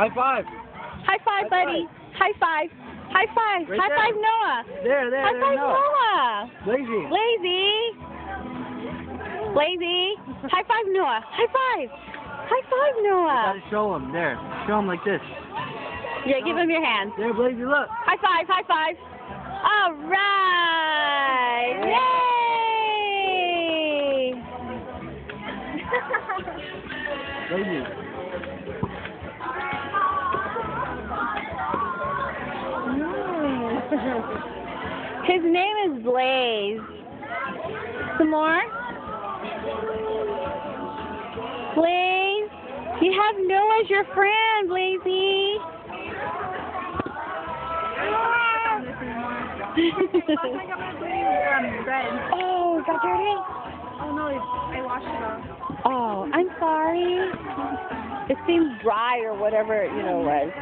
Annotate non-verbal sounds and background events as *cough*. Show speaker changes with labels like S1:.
S1: High five.
S2: High five,
S1: High
S2: buddy. High five. High five.
S1: Right
S2: High
S1: there.
S2: five, Noah.
S1: There, there,
S2: High
S1: there,
S2: five,
S1: Noah.
S2: Noah.
S1: Lazy.
S2: Lazy. Lazy. High five, Noah. High five. High five,
S1: You
S2: Noah.
S1: gotta show him. There. Show him like this.
S2: Yeah, give him your hand.
S1: There, Blazey, look.
S2: High five, high five. All right. Yay.
S1: Blazey. *laughs*
S2: His name is Blaze. Some more? Blaze. You have Noah as your friend,
S3: Blazey. bread. *laughs*
S2: oh, got dirty?
S3: Oh no, I washed it off.
S2: Oh, I'm sorry. It seemed dry or whatever, you know, it was.